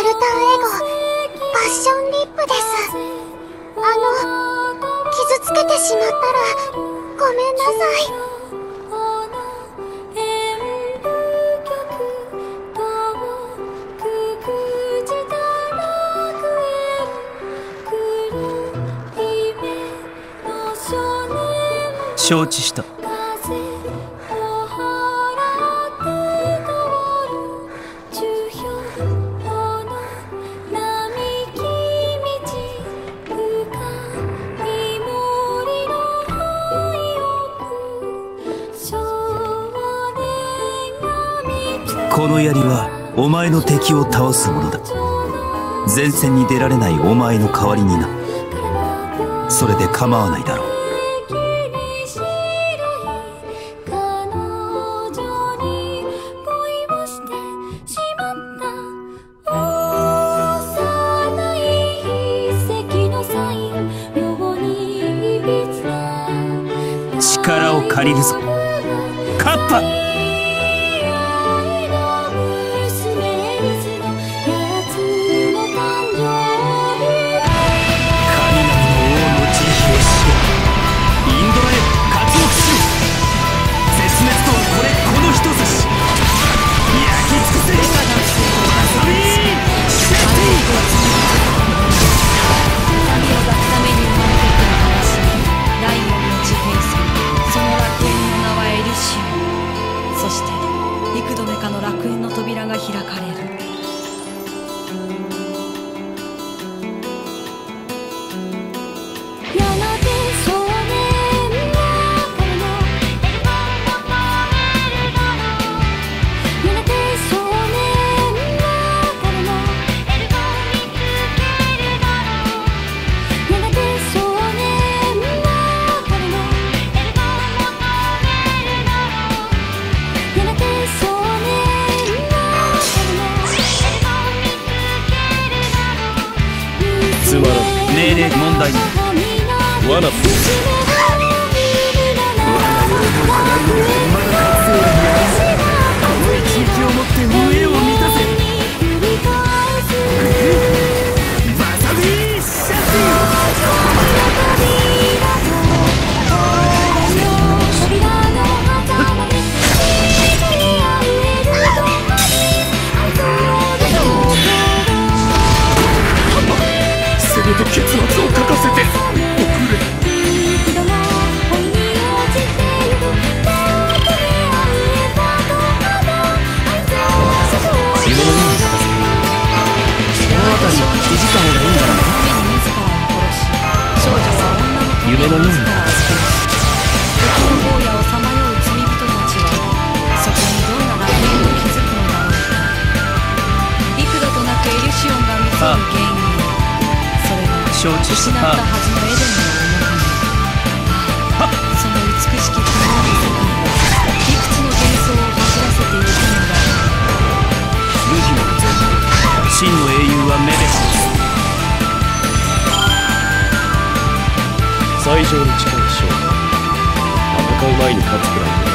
エゴファッションリップですあの傷つけてしまったらごめんなさい。承知した。この槍はお前の敵を倒すものだ。前線に出られないお前の代わりにな。それで構わないだろう。力を借りるぞ。カッパ命令問題。罠。我がめて結末を書かせておくれ夢のように承知失ったはずのエデンの思いその美しき国の世界いくつの幻想を走らせているのだ。無比の全真の英雄はメベス最上に近い将戦う前に勝つくらいで